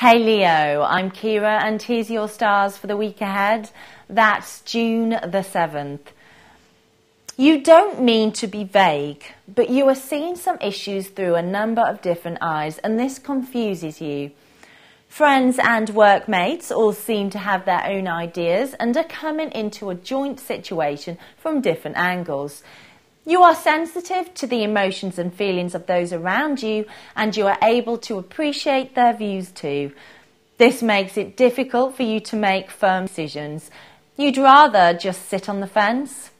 Hey Leo, I'm Kira and here's your stars for the week ahead. That's June the 7th. You don't mean to be vague, but you are seeing some issues through a number of different eyes and this confuses you. Friends and workmates all seem to have their own ideas and are coming into a joint situation from different angles. You are sensitive to the emotions and feelings of those around you and you are able to appreciate their views too. This makes it difficult for you to make firm decisions. You'd rather just sit on the fence.